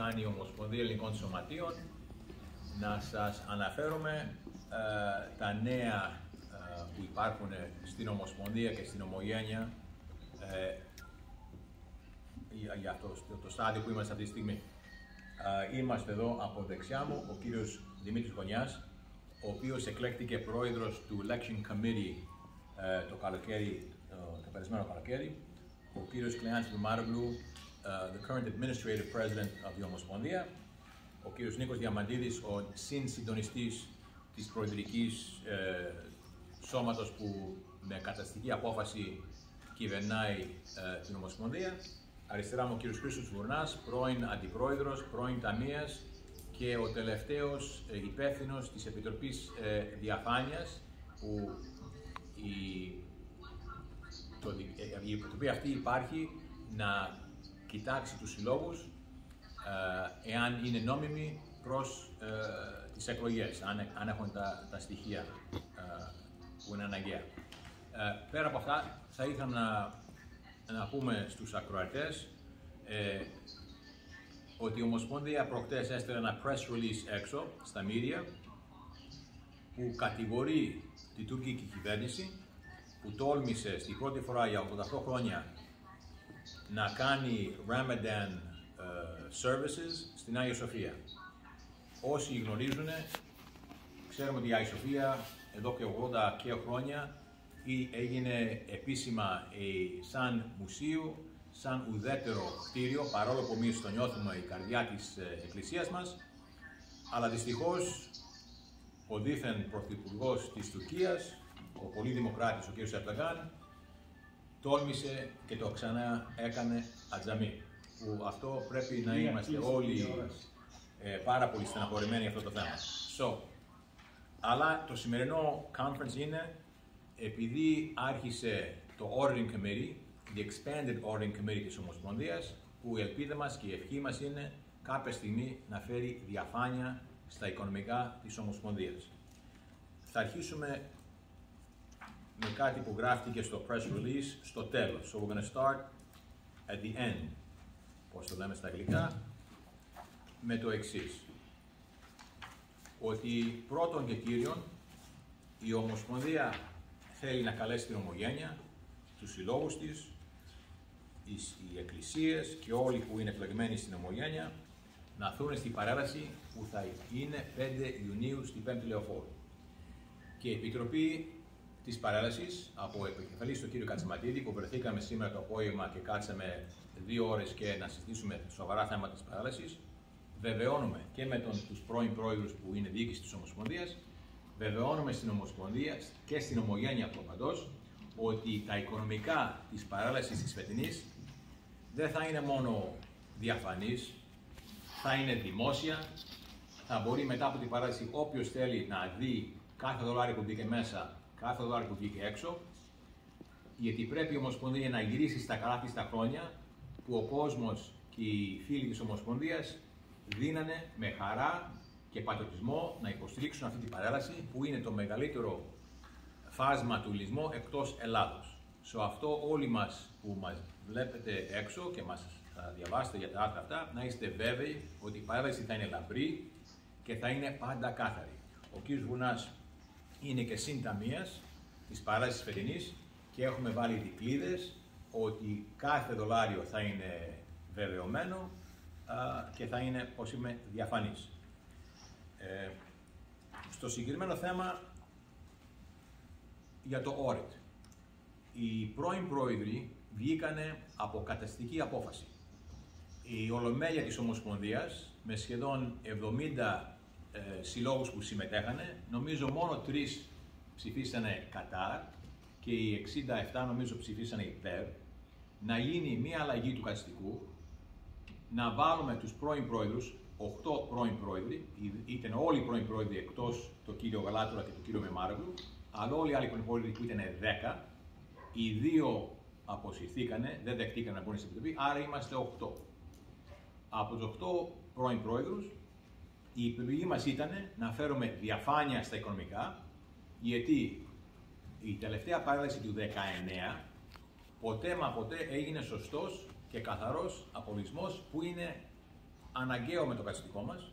κάνει η Ομοσπονδία Ελληνικών Σωματείων. Να σας αναφέρουμε ε, τα νέα ε, που υπάρχουν στην Ομοσπονδία και στην Ομογένεια. Ε, για, για το, το, στάδιο που είμαστε αυτή τη στιγμή. Ε, είμαστε εδώ από δεξιά μου ο κύριος Δημήτρης Γωνιάς, ο οποίος εκλέκτηκε πρόεδρος του Election Committee ε, το καλοκαίρι, το περασμένο καλοκαίρι, ο κύριος Κλεάνης Μάρογλου, uh, the current administrative president of the Ομοσπονδία, ο κύριος Νίκος Διαμαντίδης, ο συνσυντονιστής της προεδρικής ε, σώματος που με καταστική απόφαση κυβερνάει ε, την Ομοσπονδία. Αριστερά μου ο κύριος Χρήστος Βουρνάς, πρώην αντιπρόεδρος, πρώην ταμείας και ο τελευταίος ε, υπεύθυνος της Επιτροπής ε, Διαφάνειας που η, το, ε, η Επιτροπή αυτή υπάρχει να κοιτάξει τους συλλόγους ε, εάν είναι νόμιμοι προς ε, τις εκλογές, αν, αν έχουν τα, τα στοιχεία ε, που είναι αναγκαία. πέρα από αυτά, θα ήθελα να, να πούμε στους ακροατές ότι η Ομοσπονδία προχτές έστειλε ένα press release έξω στα media που κατηγορεί την τουρκική κυβέρνηση που τόλμησε στην πρώτη φορά για 88 χρόνια να κάνει Ramadan uh, services στην Άγια Σοφία. Όσοι γνωρίζουν, ξέρουμε ότι η Άγια Σοφία εδώ και 80 και χρόνια έγινε επίσημα ε, σαν μουσείο, σαν ουδέτερο κτίριο, παρόλο που εμείς το νιώθουμε η καρδιά της ε, Εκκλησίας μας, αλλά δυστυχώς ο δίθεν πρωθυπουργός της Τουρκίας, ο πολύ δημοκράτης ο κ. Ερντογάν, τόλμησε και το ξανά έκανε ατζαμί. Που αυτό πρέπει να είμαστε όλοι ε, πάρα πολύ στεναχωρημένοι για αυτό το θέμα. So, αλλά το σημερινό conference είναι επειδή άρχισε το Ordering Committee, the Expanded Ordering Committee της Ομοσπονδίας, που η ελπίδα μας και η ευχή μας είναι κάποια στιγμή να φέρει διαφάνεια στα οικονομικά της Ομοσπονδίας. Θα αρχίσουμε με κάτι που γράφτηκε στο press release στο τέλος. So we're going to start at the end, πώς το λέμε στα αγγλικά, με το εξής. Ότι πρώτον και κύριον η Ομοσπονδία θέλει να καλέσει την ομογένεια, τους συλλόγους της, οι εκκλησίες και όλοι που είναι εκλεγμένοι στην ομογένεια να έρθουν στην παρέλαση που θα είναι 5 Ιουνίου στην 5η Λεωφόρου. Και η Επιτροπή της παρέλασης από επικεφαλής του κύριο Κατσιματίδη που βρεθήκαμε σήμερα το απόγευμα και κάτσαμε δύο ώρες και να συζητήσουμε σοβαρά θέματα της παρέλασης. Βεβαιώνουμε και με τους πρώην πρόεδρους που είναι διοίκηση της Ομοσπονδίας, βεβαιώνουμε στην Ομοσπονδία και στην Ομογένεια από παντό ότι τα οικονομικά της παρέλασης της φετινής δεν θα είναι μόνο διαφανής, θα είναι δημόσια, θα μπορεί μετά από την παράδοση όποιος θέλει να δει κάθε δολάριο που μπήκε μέσα κάθε δολάριο που βγήκε έξω, γιατί πρέπει η Ομοσπονδία να γυρίσει στα καλά της τα χρόνια που ο κόσμος και οι φίλοι της Ομοσπονδίας δίνανε με χαρά και πατριωτισμό να υποστηρίξουν αυτή την παρέλαση που είναι το μεγαλύτερο φάσμα του λυσμού εκτός Ελλάδος. Σε αυτό όλοι μας που μας βλέπετε έξω και μας διαβάσετε για τα άρθρα αυτά, να είστε βέβαιοι ότι η παρέλαση θα είναι λαμπρή και θα είναι πάντα κάθαρη. Ο κ. Βουνάς είναι και συνταμίας της παράστασης φετινής και έχουμε βάλει δικλείδες ότι κάθε δολάριο θα είναι βεβαιωμένο και θα είναι, πώς είμαι, διαφανής. Ε, στο συγκεκριμένο θέμα για το audit. Οι πρώην πρόεδροι βγήκανε από καταστική απόφαση. Η Ολομέλεια της Ομοσπονδίας με σχεδόν 70 ε, συλλόγους που συμμετέχανε. Νομίζω μόνο τρεις ψηφίσανε κατά και οι 67 νομίζω ψηφίσανε υπέρ. Να γίνει μια αλλαγή του καταστικού, να βάλουμε τους πρώην πρόεδρους, 8 πρώην πρόεδροι, ήταν όλοι οι πρώην πρόεδροι εκτός το κύριο Γαλάτουρα και το κύριο Μεμάρογλου, αλλά όλοι οι άλλοι πρώην πρόεδροι που ήταν 10, οι δύο αποσυρθήκανε, δεν δεχτήκαν να μπουν στην επιτροπή, άρα είμαστε 8. Από τους 8 πρώην πρόεδρους, η επιλογή μας ήταν να φέρουμε διαφάνεια στα οικονομικά, γιατί η τελευταία παράδοση του 19 ποτέ μα ποτέ έγινε σωστός και καθαρός απολυσμός που είναι αναγκαίο με το καταστικό μας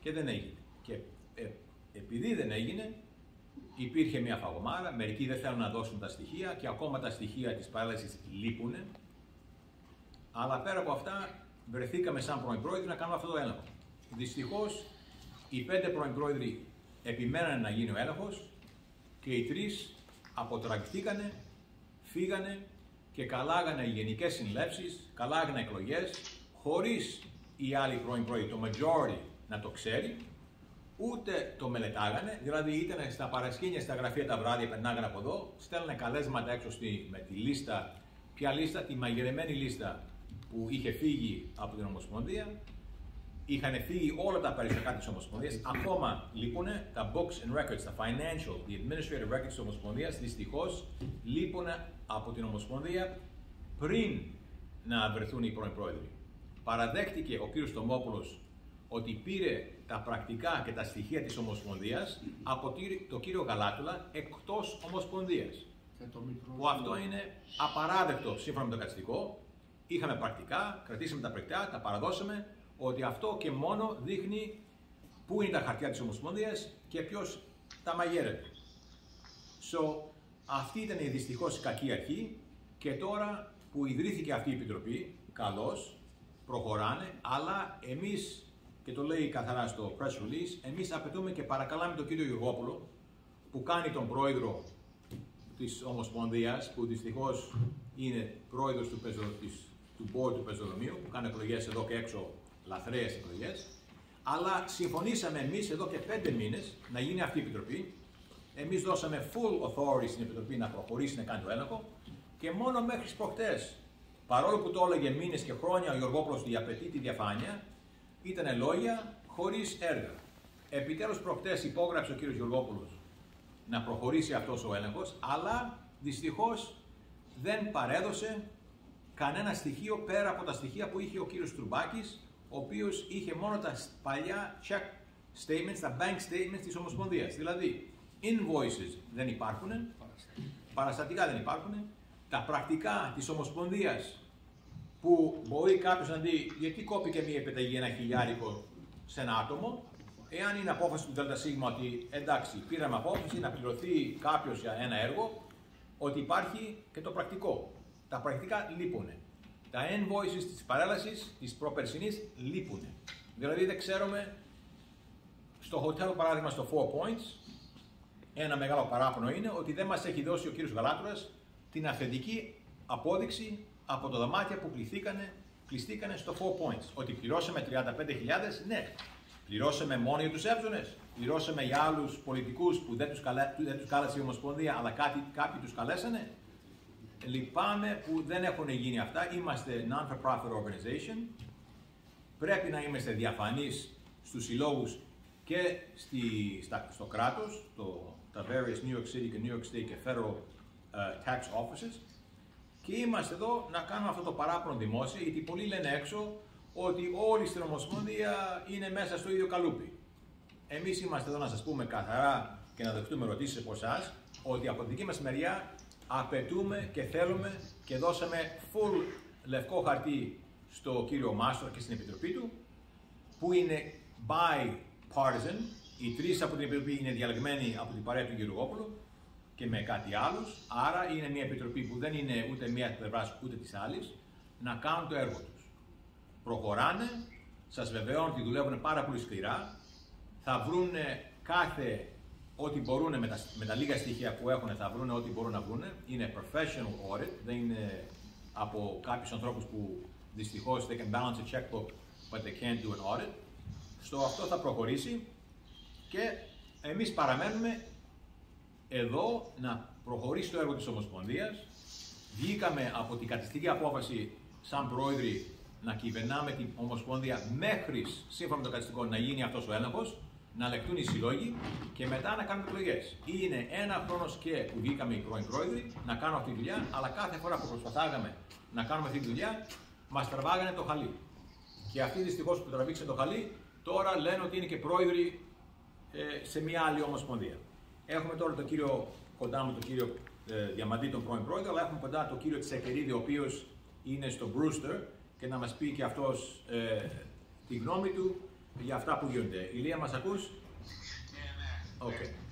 και δεν έγινε. Και ε, επειδή δεν έγινε, υπήρχε μια φαγωμάρα, μερικοί δεν θέλουν να δώσουν τα στοιχεία και ακόμα τα στοιχεία της παρέλασης λείπουν. Αλλά πέρα από αυτά, βρεθήκαμε σαν πρώην πρόεδροι να κάνουμε αυτό το έλεγχο. Δυστυχώς, οι πέντε πρώην πρόεδροι επιμένανε να γίνει ο έλεγχος και οι τρεις αποτραγηθήκανε, φύγανε και καλάγανε γενικές συνλέψεις, καλάγανε εκλογές, χωρίς οι άλλοι πρώην πρόεδροι, το majority, να το ξέρει, ούτε το μελετάγανε, δηλαδή ήταν στα παρασκήνια, στα γραφεία τα βράδια, περνάγανε από εδώ, στέλνανε καλέσματα έξω στη, με τη λίστα, ποια λίστα, τη μαγειρεμένη λίστα που είχε φύγει από την Ομοσπονδία, είχαν φύγει όλα τα περιστατικά της Ομοσπονδίας. Ακόμα λείπουν τα books and records, τα financial, the administrative records της Ομοσπονδίας. Δυστυχώς λείπουν από την Ομοσπονδία πριν να βρεθούν οι πρώην πρόεδροι. Παραδέχτηκε ο κ. Τομόπουλο ότι πήρε τα πρακτικά και τα στοιχεία της Ομοσπονδίας από τον κύριο Γαλάτουλα εκτός Ομοσπονδίας. Που αυτό είναι απαράδεκτο σύμφωνα με το καταστικό. Είχαμε πρακτικά, κρατήσαμε τα πρακτικά, τα παραδώσαμε, ότι αυτό και μόνο δείχνει πού είναι τα χαρτιά της Ομοσπονδίας και ποιος τα μαγειρεύει. So, αυτή ήταν η δυστυχώς κακή αρχή και τώρα που ιδρύθηκε αυτή η Επιτροπή, καλώς, προχωράνε, αλλά εμείς και το λέει καθαρά στο press release, εμείς απαιτούμε και παρακαλάμε τον κύριο Γεωργόπουλο που κάνει τον πρόεδρο της Ομοσπονδίας, που δυστυχώς είναι πρόεδρος του, πεζο, της, του board του πεζοδομίου, που κάνει εκλογές εδώ και έξω, λαθρέες εκλογές, αλλά συμφωνήσαμε εμείς εδώ και πέντε μήνες να γίνει αυτή η επιτροπή. Εμείς δώσαμε full authority στην επιτροπή να προχωρήσει να κάνει το έλεγχο και μόνο μέχρι προχτές, παρόλο που το έλεγε μήνες και χρόνια ο Γιωργόπουλος διαπαιτεί τη διαφάνεια, ήταν λόγια χωρίς έργα. Επιτέλους, προχτές υπόγραψε ο κ. Γιωργόπουλος να προχωρήσει αυτός ο έλεγχος, αλλά δυστυχώς δεν παρέδωσε κανένα στοιχείο πέρα από τα στοιχεία που είχε ο κ. Τρουμπάκη, ο οποίος είχε μόνο τα παλιά check statements, τα bank statements της Ομοσπονδίας. Δηλαδή, invoices δεν υπάρχουν, παραστατικά δεν υπάρχουν, τα πρακτικά της Ομοσπονδίας που μπορεί κάποιος να δει γιατί κόπηκε μια επιταγή ένα χιλιάρικο σε ένα άτομο, εάν είναι απόφαση του ΔΣ ότι εντάξει, πήραμε απόφαση να πληρωθεί κάποιος για ένα έργο, ότι υπάρχει και το πρακτικό. Τα πρακτικά λείπουν. Τα invoices της παρέλασης της προπερσινή λείπουν. Δηλαδή δεν ξέρουμε στο hotel παράδειγμα στο Four Points, ένα μεγάλο παράπονο είναι ότι δεν μας έχει δώσει ο κύριος Γαλάτουρας την αυθεντική απόδειξη από τα δωμάτια που κληθήκανε, κλειστήκανε στο 4 points. Ότι πληρώσαμε 35.000, ναι. Πληρώσαμε μόνο για τους εύζωνες. Πληρώσαμε για άλλους πολιτικούς που δεν τους τους κάλεσε η Ομοσπονδία, αλλά κάτι, κάποιοι τους καλέσανε. Λυπάμαι που δεν έχουν γίνει αυτά. Είμαστε non-for-profit organization. Πρέπει να είμαστε διαφανείς στους συλλόγους και στη, στα, στο κράτος, το, τα various New York City και New York State και federal uh, tax offices και είμαστε εδώ να κάνουμε αυτό το παράπονο δημόσια, γιατί πολλοί λένε έξω ότι όλοι στην Ομοσπονδία είναι μέσα στο ίδιο καλούπι. Εμείς είμαστε εδώ να σας πούμε καθαρά και να δεχτούμε ερωτήσεις από εσάς ότι από τη δική μας μεριά απαιτούμε και θέλουμε και δώσαμε full λευκό χαρτί στο κύριο Μάστρο και στην επιτροπή του, που είναι bipartisan. Οι τρεις από την επιτροπή είναι διαλεγμένοι από την παρέα του κ και με κάτι άλλους, άρα είναι μια επιτροπή που δεν είναι ούτε μία πλευράς ούτε της άλλης, να κάνουν το έργο τους. Προχωράνε, σας βεβαιώνω ότι δουλεύουν πάρα πολύ σκληρά, θα βρουν κάθε ό,τι μπορούν με τα, με τα λίγα στοιχεία που έχουν, θα βρουν ό,τι μπορούν να βρουν. Είναι professional audit, δεν είναι από κάποιους ανθρώπους που δυστυχώς they can balance a checkbook, but they can't do an audit. Στο αυτό θα προχωρήσει και εμείς παραμένουμε εδώ να προχωρήσει το έργο της Ομοσπονδίας. Βγήκαμε από την κατηστική απόφαση σαν πρόεδροι να κυβερνάμε την Ομοσπονδία μέχρι, σύμφωνα με το κατηστικό, να γίνει αυτός ο έλεγχος, να λεκτούν οι συλλόγοι και μετά να κάνουμε εκλογές. Είναι ένα χρόνος και που βγήκαμε οι πρώην πρόεδροι να κάνουμε αυτή τη δουλειά, αλλά κάθε φορά που προσπαθάγαμε να κάνουμε αυτή τη δουλειά, μας τραβάγανε το χαλί. Και αυτοί δυστυχώς που τραβήξαν το χαλί, τώρα λένε ότι είναι και πρόεδροι ε, σε μια άλλη ομοσπονδία. Έχουμε τώρα τον κύριο κοντά μου, τον κύριο ε, Διαμαντή, τον πρώην πρόεδρο, αλλά έχουμε κοντά τον κύριο Τσεκερίδη, ο οποίος είναι στο Brewster και να μας πει και αυτός ε, τη γνώμη του για αυτά που γίνονται. Ηλία, μας ακούς; Ναι, ναι. OK. Okay.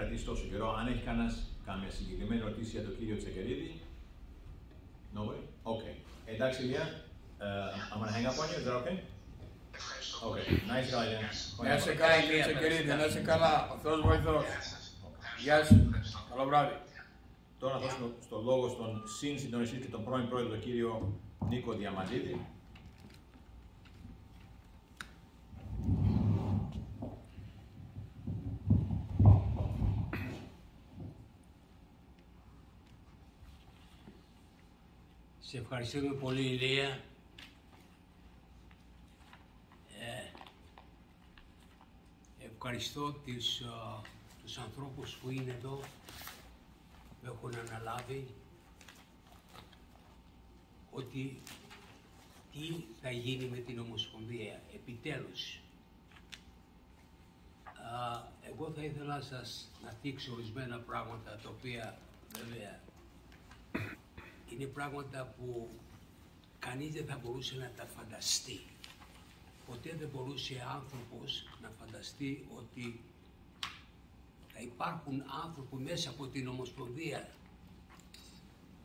Κρατήσει τόσο καιρό, αν έχει κανένας καμία συγκεκριμένη ερωτήση για τον κύριο Τσεκερίδη. Nobody? Okay. Εντάξει, Ηλία. Uh, I'm gonna hang up on you. Is that okay? Ευχαριστώ Okay. πολύ. Nice guy, Ηλία. Να είσαι καλά, κύριε Τσεκερίδη, να είσαι καλά. Ο Θεός βοηθός. Γεια σας. Γεια σου. Ευχαριστώ. Καλό βράδυ. Τώρα να δώσουμε στο λόγο στον συνσυντονιστή και τον πρώην πρόεδρο, τον κύριο Νίκο Διαμαντίδη. Ευχαριστούμε πολύ Ηλία. Ε, ευχαριστώ τις, α, τους ανθρώπους που είναι εδώ, που έχουν αναλάβει ότι τι θα γίνει με την Ομοσπονδία. Επιτέλους, Α, εγώ θα ήθελα να σας να δείξω ορισμένα πράγματα τα οποία βέβαια είναι πράγματα που κανείς δεν θα μπορούσε να τα φανταστεί. Ποτέ δεν μπορούσε άνθρωπος να φανταστεί ότι θα υπάρχουν άνθρωποι μέσα από την Ομοσπονδία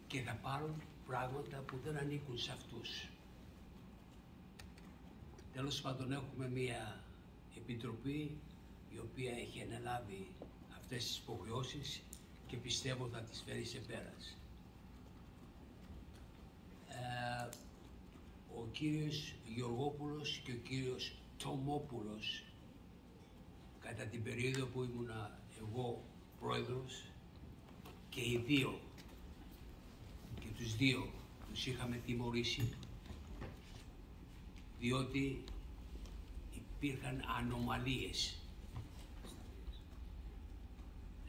και θα πάρουν πράγματα που δεν ανήκουν σε αυτούς. Τέλος πάντων έχουμε μία επιτροπή η οποία έχει αναλάβει αυτές τις υποχρεώσεις και πιστεύω θα τις φέρει σε πέρας. Ε, ο κύριος Γεωργόπουλος και ο κύριος Τομόπουλος κατά την περίοδο που ήμουνα εγώ πρόεδρος και οι δύο και τους δύο τους είχαμε τιμωρήσει διότι υπήρχαν ανομαλίες.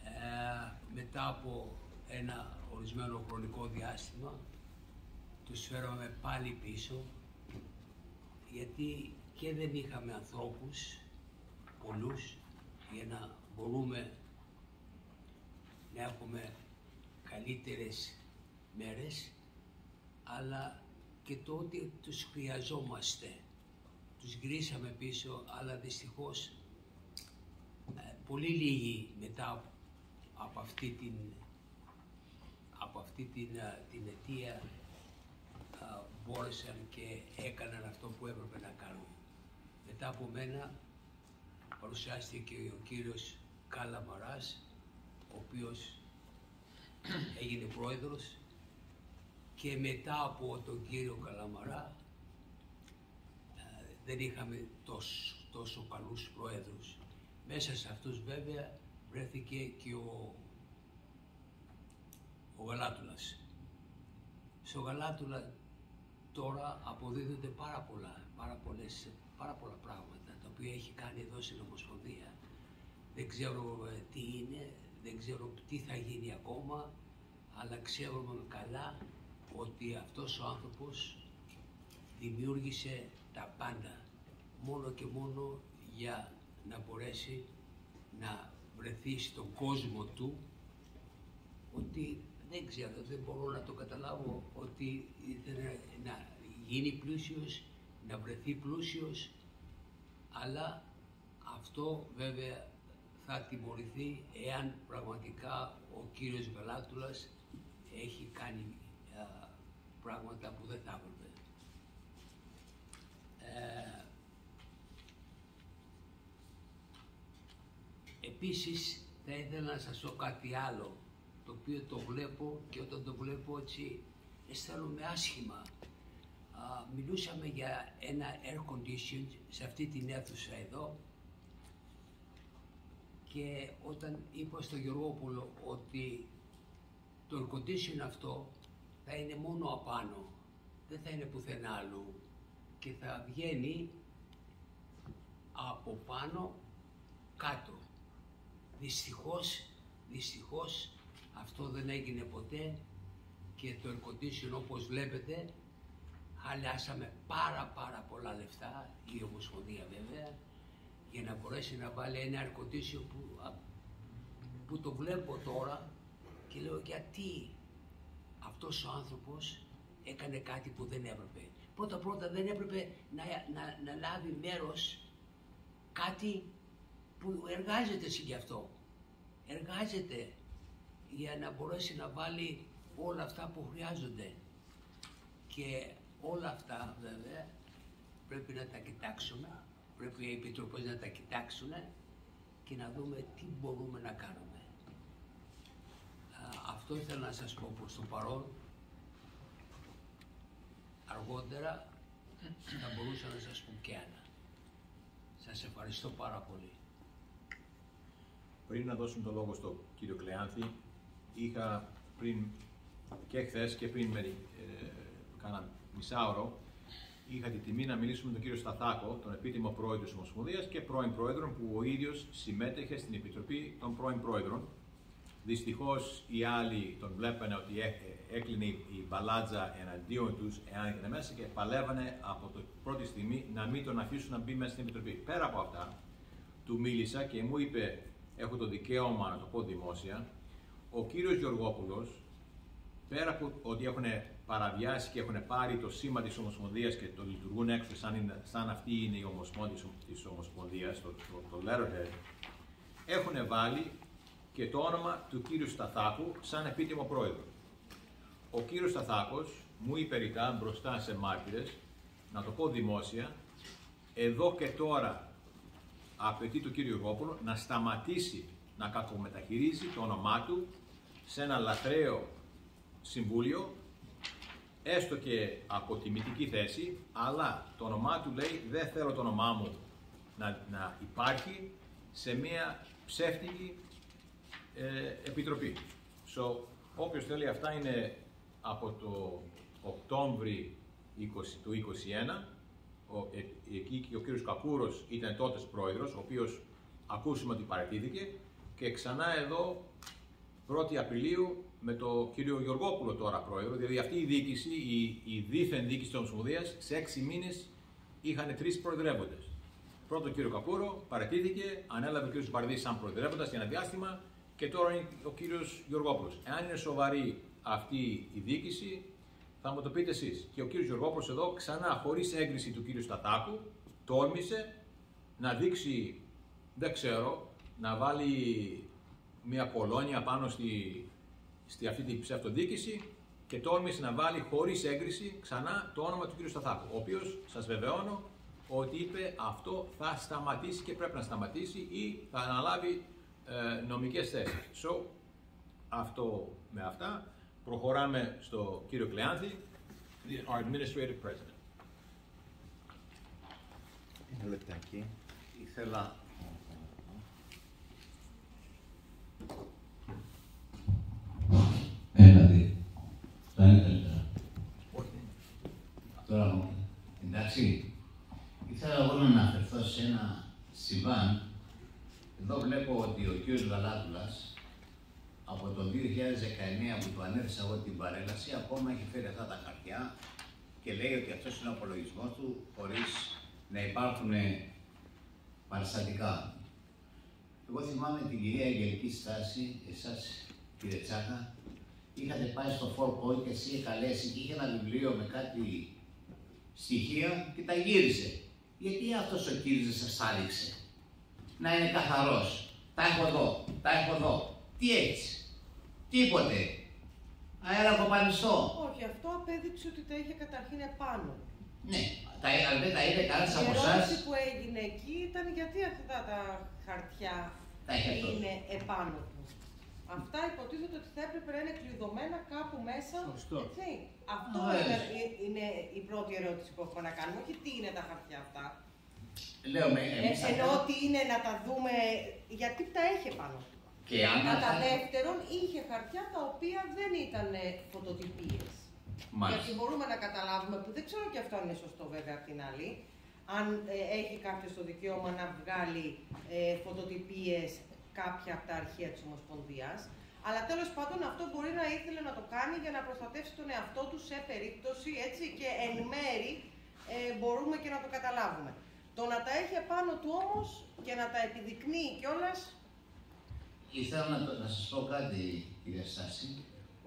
Ε, μετά από ένα ορισμένο χρονικό διάστημα τους φέραμε πάλι πίσω γιατί και δεν είχαμε ανθρώπους πολλούς για να μπορούμε να έχουμε καλύτερες μέρες αλλά και το ότι τους χρειαζόμαστε. Τους γυρίσαμε πίσω, αλλά δυστυχώς ε, πολύ λίγοι μετά από αυτή την, από αυτή την, ε, την αιτία ε, μπόρεσαν και έκαναν αυτό που έπρεπε να κάνουν. Μετά από μένα παρουσιάστηκε ο κύριος Καλαμαράς, ο οποίος έγινε πρόεδρος και μετά από τον κύριο Καλαμαρά ε, δεν είχαμε τόσο, τόσο καλούς πρόεδρους. Μέσα σε αυτούς βέβαια βρέθηκε και ο, ο Γαλάτουλας. Στο Γαλάτουλα τώρα αποδίδονται πάρα πολλά, πάρα, πολλές, πάρα πολλά πράγματα τα οποία έχει κάνει εδώ στην Ομοσπονδία. Δεν ξέρω ε, τι είναι, δεν ξέρω τι θα γίνει ακόμα, αλλά ξέρουμε καλά ότι αυτός ο άνθρωπος δημιούργησε τα πάντα μόνο και μόνο για να μπορέσει να βρεθεί στον κόσμο του ότι δεν ξέρω, δεν μπορώ να το καταλάβω ότι ήθελε να γίνει πλούσιος, να βρεθεί πλούσιος αλλά αυτό βέβαια θα τιμωρηθεί εάν πραγματικά ο κύριος Βελάτουλας έχει κάνει πράγματα που δεν θα έπρεπε. Ε, επίσης θα ήθελα να σας πω κάτι άλλο το οποίο το βλέπω και όταν το βλέπω έτσι αισθάνομαι άσχημα. Α, μιλούσαμε για ένα air condition σε αυτή την αίθουσα εδώ και όταν είπα στο Γεωργόπουλο ότι το air condition αυτό θα είναι μόνο απάνω, δεν θα είναι πουθενά αλλού και θα βγαίνει από πάνω κάτω. Δυστυχώς, δυστυχώς αυτό δεν έγινε ποτέ και το air όπως βλέπετε χαλάσαμε πάρα πάρα πολλά λεφτά, η Ομοσπονδία βέβαια, για να μπορέσει να βάλει ένα air που, που το βλέπω τώρα και λέω γιατί αυτός ο άνθρωπος έκανε κάτι που δεν έπρεπε. Πρώτα πρώτα δεν έπρεπε να, να, να λάβει μέρος κάτι που εργάζεται σε γι' αυτό. Εργάζεται για να μπορέσει να βάλει όλα αυτά που χρειάζονται. Και όλα αυτά βέβαια πρέπει να τα κοιτάξουμε, πρέπει οι επιτροπές να τα κοιτάξουν και να δούμε τι μπορούμε να κάνουμε. Αυτό ήθελα να σας πω προς το παρόν. Αργότερα θα μπορούσα να σας πω και άλλα. Σας ευχαριστώ πάρα πολύ. Πριν να δώσουμε το λόγο στον κύριο Κλεάνθη, είχα πριν και χθες και πριν με, ε, κάνα μισάωρο, είχα τη τιμή να μιλήσουμε με τον κύριο Σταθάκο, τον επίτιμο πρόεδρο της Ομοσπονδίας και πρώην πρόεδρο που ο ίδιος συμμέτεχε στην Επιτροπή των πρώην πρόεδρων Δυστυχώς οι άλλοι τον βλέπανε ότι έκλεινε η μπαλάτζα εναντίον τους εάν ήταν μέσα και παλεύανε από την πρώτη στιγμή να μην τον αφήσουν να μπει μέσα στην Επιτροπή. Πέρα από αυτά, του μίλησα και μου είπε: Έχω το δικαίωμα να το πω δημόσια. Ο κύριος Γεωργόπουλος, πέρα από ότι έχουν παραβιάσει και έχουν πάρει το σήμα της Ομοσπονδίας και το λειτουργούν έξω σαν, είναι, σαν αυτή είναι η Ομοσπονδία της Ομοσπονδίας, το, το, το letterhead, έχουν βάλει και το όνομα του κύριου Σταθάκου σαν επίτιμο πρόεδρο. Ο κύριος Σταθάκος μου είπε ρητά μπροστά σε μάρτυρες, να το πω δημόσια, εδώ και τώρα απαιτεί το κύριο Γόπουλο να σταματήσει να κακομεταχειρίζει το όνομά του σε ένα λαθρέο συμβούλιο, έστω και από τιμητική θέση, αλλά το όνομά του λέει δεν θέλω το όνομά μου να, να υπάρχει σε μια ψεύτικη ε, επιτροπή. So, όποιος θέλει αυτά είναι από το Οκτώβρη 20, του 2021 ο, ε, εκεί και ο κύριος Κακούρος ήταν τότε πρόεδρος, ο οποίος ακούσαμε ότι παραιτήθηκε και ξανά εδώ 1η Απριλίου με το κύριο Γιωργόπουλο τώρα πρόεδρο, δηλαδή αυτή η διοίκηση, η, η δίθεν διοίκηση της Ομοσπονδίας, σε έξι μήνες είχαν τρεις προεδρεύοντες. Πρώτο κύριο Κακούρο, παρετήθηκε, ανέλαβε ο κύριος Μπαρδί σαν προεδρεύοντας για ένα διάστημα και τώρα είναι ο κύριος Γιωργόπουλο. Εάν είναι σοβαρή αυτή η διοίκηση, θα μου το πείτε εσείς. Και ο κύριος Γιωργόπουλο εδώ, ξανά χωρίς έγκριση του κύριου Στατάκου, τόλμησε να δείξει, δεν ξέρω, να βάλει μια κολόνια πάνω στη, στη αυτή την ψευτοδιοίκηση και τόλμησε να βάλει χωρίς έγκριση ξανά το όνομα του κύριου Σταθάκου, ο οποίος σας βεβαιώνω ότι είπε αυτό θα σταματήσει και πρέπει να σταματήσει ή θα αναλάβει ε, νομικές θέσεις. So, αυτό με αυτά. Προχωράμε στο κύριο Κλεάνθη, our administrative president. Ένα λεπτάκι. Ήθελα Ένα, δύο. Τα είναι καλύτερα. Τώρα, εντάξει. Ήθελα εγώ να αναφερθώ σε ένα συμβάν. Εδώ βλέπω ότι ο κύριος Γαλάτουλας από το 2019 που του ανέφερα εγώ την παρέλαση ακόμα έχει φέρει αυτά τα χαρτιά και λέει ότι αυτός είναι ο απολογισμός του χωρίς να υπάρχουν παραστατικά. Εγώ θυμάμαι την κυρία Αγγελική Στάση, εσάς κύριε Τσάκα, είχατε πάει στο Four Point και εσύ καλέσει και είχε ένα βιβλίο με κάτι στοιχεία και τα γύρισε. Γιατί αυτός ο κύριος δεν σας άλυξε. Να είναι καθαρός. Τα έχω εδώ, τα έχω εδώ. Τι έτσι; Τίποτε. Αέρα από πανιστό. Όχι, αυτό απέδειξε ότι τα είχε καταρχήν επάνω. Ναι, τα, αλλά δεν τα είδε κανένας από Η εσάς. ερώτηση που έγινε εκεί ήταν γιατί αυτά τα χαρτιά Τα είχε αυτός. είναι επάνω του. Αυτά υποτίθεται ότι θα έπρεπε να είναι κλειδωμένα κάπου μέσα. Σωστό. Έτσι. Αυτό Α, είναι, έτσι. ε- είναι η πρώτη ερώτηση που έχουμε να κάνουμε. Όχι τι είναι τα χαρτιά αυτά. Λέω με Ε, εμείς τα ενώ θέλαμε. ότι είναι να τα δούμε γιατί τα έχει επάνω του. Και αν Κατά θα- δεύτερον, είχε χαρτιά τα οποία δεν ήταν φωτοτυπίες. Γιατί Μάλιστα. μπορούμε να καταλάβουμε, που δεν ξέρω και αυτό αν είναι σωστό βέβαια απ' την άλλη, αν ε, έχει κάποιος το δικαίωμα να βγάλει ε, φωτοτυπίες κάποια από τα αρχεία της Ομοσπονδίας. Αλλά τέλος πάντων αυτό μπορεί να ήθελε να το κάνει για να προστατεύσει τον εαυτό του σε περίπτωση έτσι και εν μέρη ε, μπορούμε και να το καταλάβουμε. Το να τα έχει επάνω του όμως και να τα επιδεικνύει κιόλας Ήθελα να, το- να σας πω κάτι, κύριε Στάση,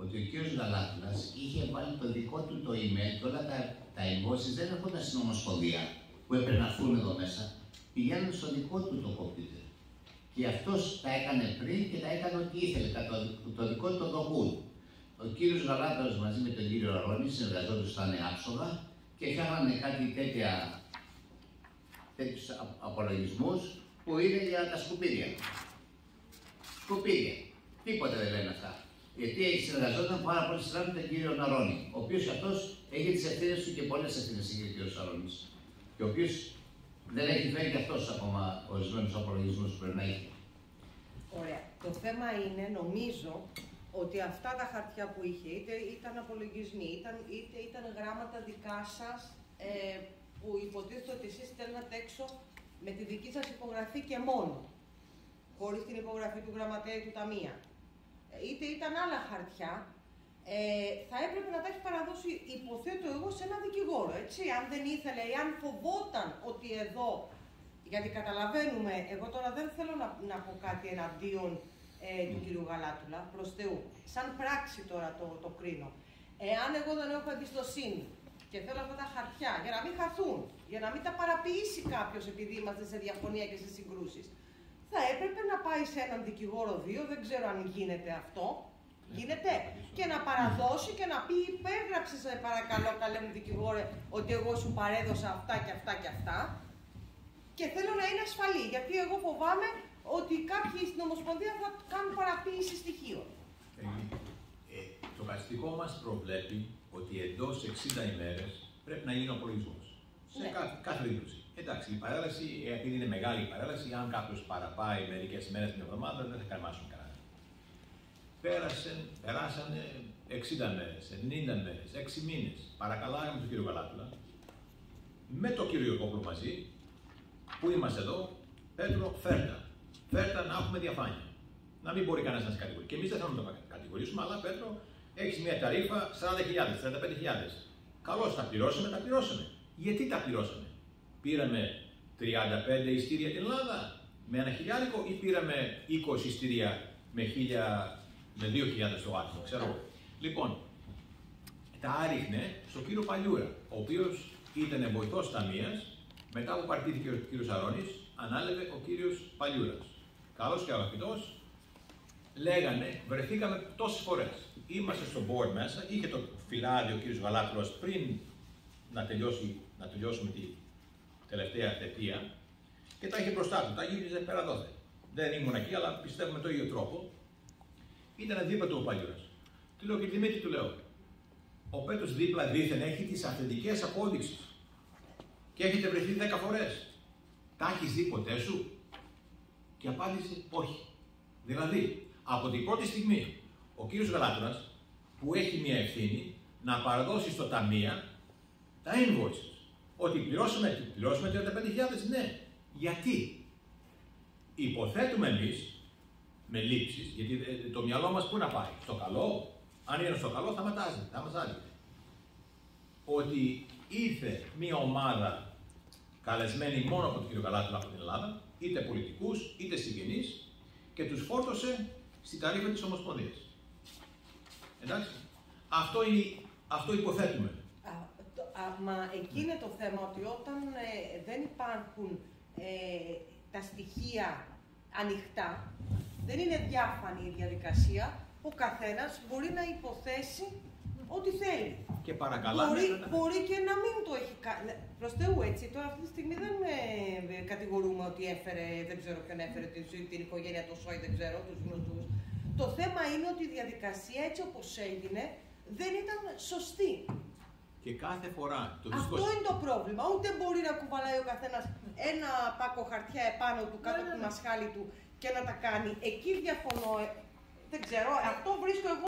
ότι ο κύριος Γαλάτουλας είχε βάλει το δικό του το email και όλα τα, τα invoices δεν έρχονταν στην Ομοσπονδία που έπρεπε να έρθουν εδώ μέσα. Πηγαίνουν στο δικό του το computer. Και αυτός τα έκανε πριν και τα έκανε ό,τι ήθελε, κατά το, το δικό του το document. Ο κύριος Γαλάτουλας μαζί με τον κύριο Αρώνη συνεργαζόντουσαν άψογα και κάνανε κάτι τέτοια τέτοιους α- απολογισμούς που είναι για τα σκουπίδια. Σκουπίδια. Τίποτα δεν λένε αυτά. Γιατί συνεργαζόταν πάρα πολύ στραβά με τον κύριο Ναρώνη, ο οποίος αυτός έχει τις ευθύνες του και πολλές ευθύνες έχει ο κύριος Ναρώνη. Και ο οποίος δεν έχει φέρει και αυτός ακόμα ορισμένους απολογισμούς που πρέπει να έχει. Ωραία. Το θέμα είναι, νομίζω, ότι αυτά τα χαρτιά που είχε, είτε ήταν απολογισμοί, ήταν, είτε ήταν γράμματα δικά σας, ε, που υποτίθεται ότι εσείς στέλνατε έξω με τη δική σας υπογραφή και μόνο, χωρίς την υπογραφή του γραμματέα ή του ταμεία. Ε, είτε ήταν άλλα χαρτιά, ε, θα έπρεπε να τα έχει παραδώσει, υποθέτω εγώ, σε έναν δικηγόρο, έτσι, αν δεν ήθελε ή αν φοβόταν ότι εδώ γιατί καταλαβαίνουμε, εγώ τώρα δεν θέλω να, να πω κάτι εναντίον ε, του κυρίου Γαλάτουλα, προς Θεού. Σαν πράξη τώρα το, το κρίνω. Εάν εγώ δεν έχω εμπιστοσύνη και θέλω αυτά τα χαρτιά για να μην χαθούν, για να μην τα παραποιήσει κάποιος επειδή είμαστε σε διαφωνία και σε συγκρούσεις, θα έπρεπε να πάει σε έναν δικηγόρο δύο, δεν ξέρω αν γίνεται αυτό. Γίνεται. Και να παραδώσει και να πει υπέγραψε σε παρακαλώ καλέ μου δικηγόρε ότι εγώ σου παρέδωσα αυτά και αυτά και αυτά και θέλω να είναι ασφαλή. Γιατί εγώ φοβάμαι ότι κάποιοι στην Ομοσπονδία θα κάνουν παραποίηση στοιχείων. Ε, το καταστικό μας προβλέπει ότι εντός 60 ημέρες πρέπει να γίνει ο απολογισμός. Σε Ναι. κάθε, κάθε δήλωση. Εντάξει, η παρέλαση, ε, επειδή είναι μεγάλη η παρέλαση, αν κάποιος παραπάει μερικές μέρες την εβδομάδα, δεν θα καρμάσουν κανένα. Πέρασε, περάσανε 60 μέρες, 90 μέρες, 6 μήνες. Παρακαλάγαμε τον κύριο Γαλάτουλα με τον κύριο Ιωκόπουλο μαζί, που είμαστε εδώ, Πέτρο, φέρτα. Φέρτα να έχουμε διαφάνεια. Να μην μπορεί κανένας να σε κατηγορήσει. Και εμείς δεν θέλουμε να το κατηγορήσουμε, αλλά Πέτρο, έχεις μια ταρήφα 40.000, 35.000. Καλώς τα πληρώσαμε, τα πληρώσαμε. Γιατί τα πληρώσαμε; Πήραμε 35 ειστήρια την Ελλάδα με ένα χιλιάρικο ή πήραμε 20 ειστήρια με, 1000, με 2.000 το άτομο, ξέρω εγώ. Λοιπόν, τα άριχνε στον κύριο Παλιούρα, ο οποίος ήταν βοηθό ταμείας, μετά που παρτίθηκε ο κύριος Αρώνης, ανάλευε ο κύριος Παλιούρας. Καλός και αγαπητός, λέγανε, βρεθήκαμε τόσες φορές. Είμαστε στο board μέσα, είχε το φυλάδι ο κύριος Γαλάτρο πριν να, τελειώσει, να τελειώσουμε τη τελευταία θετία και τα είχε μπροστά του, τα γύριζε πέρα δόθε. Δεν ήμουν εκεί, αλλά πιστεύω με τον ίδιο τρόπο. Ήταν δίπλα του ο Παλιούρας. Του λέω και Δημήτρη, του λέω, ο Πέτρος δίπλα δίθεν έχει τις αυθεντικές απόδειξεις. Και έχετε βρεθεί 10 φορές. Τα έχεις δει ποτέ σου; Και απάντησε όχι. Δηλαδή, από την πρώτη στιγμή, ο κύριος Γαλάτρας, που έχει μια ευθύνη, να παραδώσει στο ταμεία τα invoices. Ότι πληρώσουμε, πληρώσουμε 35.000, ναι. Γιατί; Υποθέτουμε εμείς με λήψεις, γιατί ε, το μυαλό μας πού να πάει, στο καλό. Αν είναι στο καλό, θα ματάζει, θα μας Ότι ήρθε μια ομάδα καλεσμένη μόνο από τον κύριο Καλάτουλα από την Ελλάδα, είτε πολιτικούς είτε συγγενείς, και τους φόρτωσε στην ταρήφα της Ομοσπονδίας. Εντάξει. Αυτό, είναι, αυτό υποθέτουμε. Α, το, α, μα εκεί είναι το θέμα ότι όταν ε, δεν υπάρχουν ε, τα στοιχεία ανοιχτά, δεν είναι διάφανη η διαδικασία, ο καθένας μπορεί να υποθέσει ό,τι θέλει. Και παρακαλώ. Μπορεί, μπορεί και να μην το έχει κάνει. Προς Θεού έτσι. Τώρα αυτή τη στιγμή δεν ε, κατηγορούμε ότι έφερε, δεν ξέρω ποιον έφερε την, την οικογένεια του Σόι, δεν ξέρω, τους γνωστούς. Το θέμα είναι ότι η διαδικασία έτσι όπως έγινε δεν ήταν σωστή. Και κάθε φορά το Αυτό είναι το πρόβλημα. Ούτε μπορεί να κουβαλάει ο καθένας ένα πάκο χαρτιά επάνω του, κάτω από το μασχάλι του και να τα κάνει. Εκεί διαφωνώ. Ε, δεν ξέρω, αυτό βρίσκω εγώ